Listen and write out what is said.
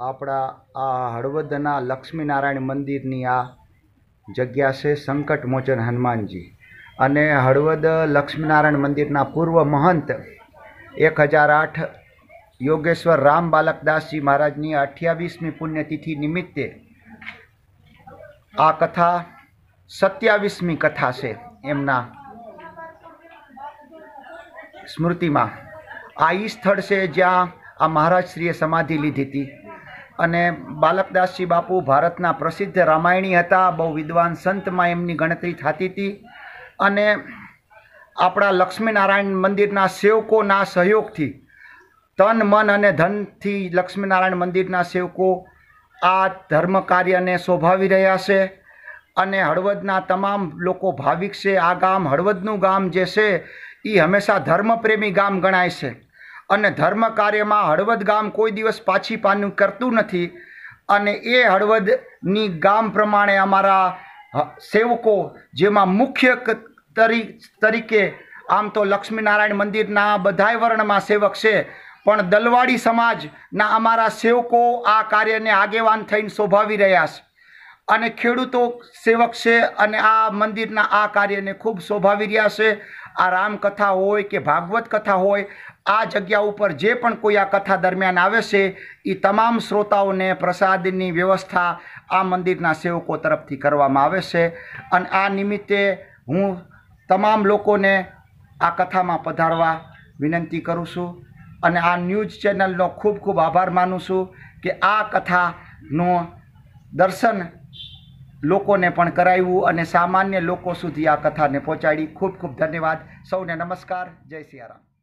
આપણા આ હળવદના લક્ષ્મીનારાયણ મંદિરની આ જગ્યા છે સંકટમોચન હનુમાનજી. અને હળવદ લક્ષ્મીનારાયણ મંદિરના પૂર્વ મહંત એક હજાર આઠ યોગેશ્વર રામ બાલકદાસજી મહારાજની અઠ્યાવીસમી પુણ્યતિથિ નિમિત્તે આ કથા સત્યાવીસમી કથા છે એમના સ્મૃતિમાં. આ એ સ્થળ છે જ્યાં આ મહારાજશ્રીએ સમાધિ લીધી હતી. અને બાલકદાસજી બાપુ ભારતના પ્રસિદ્ધ રામાયણી હતા. બહુ વિદ્વાન સંતમાં એમની ગણતરી થતી હતી. અને આપણા લક્ષ્મીનારાયણ મંદિરના સેવકોના સહયોગથી તન, મન અને ધનથી લક્ષ્મીનારાયણ મંદિરના સેવકો આ ધર્મ કાર્યને શોભાવી રહ્યા છે અને હળવદના તમામ લોકો ભાવિક છે. આ ગામ હળવદનું ગામ જે છે એ હંમેશા ધર્મપ્રેમી ગામ ગણાય છે. અને ધર્મ કાર્યમાં હળવદ ગામ કોઈ દિવસ પાછી પાનું કરતું નથી. અને એ હળવદની ગામ પ્રમાણે અમારા સેવકો, જેમાં મુખ્ય તરી, તરીકે આમ તો લક્ષ્મીનારાયણ મંદિરના બધાય વર્ણમાં સેવક છે, પણ દલવાડી સમાજના અમારા સેવકો આ કાર્યને આગેવાન થઈને શોભાવી રહ્યા છે. અને ખેડૂતો સેવક છે અને આ મંદિરના આ કાર્યને ખૂબ શોભાવી રહ્યા છે. આ રામકથા હોય કે ભાગવત કથા હોય આ જગ્યા ઉપર જે પણ કોઈ આ કથા દરમિયાન આવે છે એ તમામ શ્રોતાઓને પ્રસાદની વ્યવસ્થા આ મંદિરના સેવકો તરફથી કરવામાં આવે છે. અને આ નિમિત્તે હું તમામ લોકોને આ કથામાં પધારવા વિનંતી કરું છું. અને આ ન્યૂઝ ચેનલનો ખૂબ ખૂબ આભાર માનું છું કે આ કથાનું દર્શન લોકોને પણ કરાવ્યું અને સામાન્ય લોકો સુધી આ કથાને પહોંચાડી. ખૂબ ખૂબ ધન્યવાદ. સૌને નમસ્કાર. જય સિયારામ.